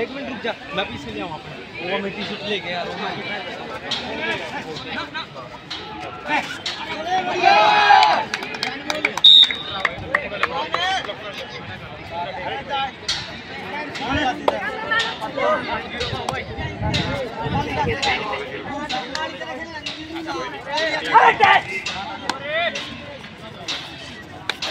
एक मिनट रुक जा मैं पीछे ले आऊँ अपने वो मैं टी शर्ट लेके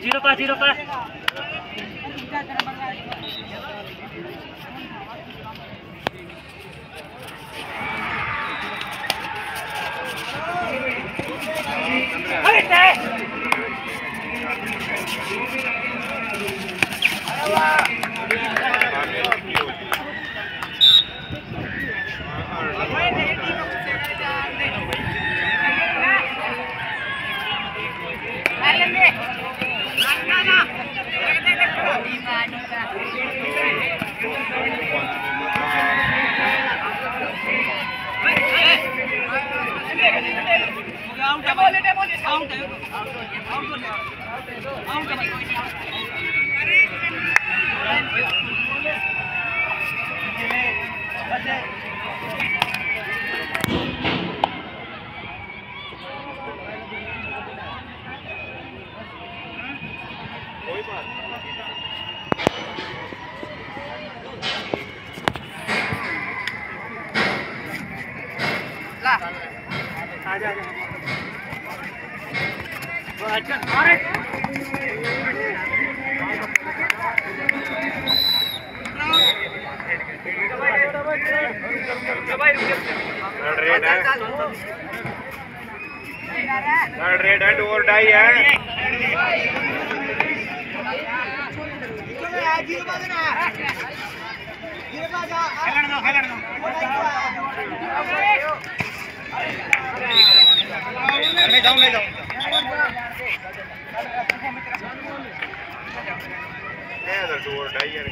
ज़ीरो का ज़ीरो का थर्ड रेड है थर्ड रेड है डू और डाई है मैं डू और डाई है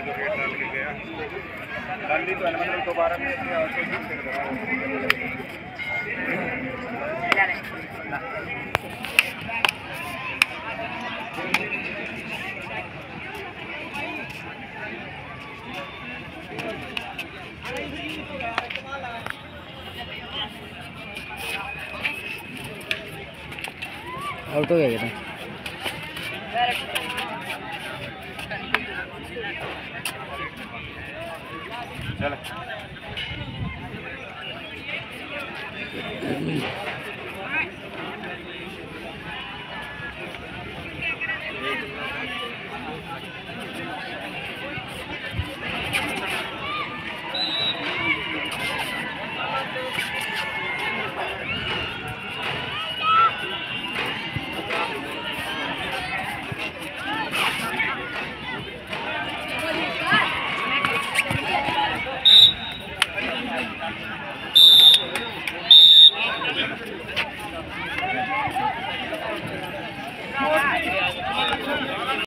जो रेड डाल के गया दी तो एलिमेंट दोबारा में और क्या? चल।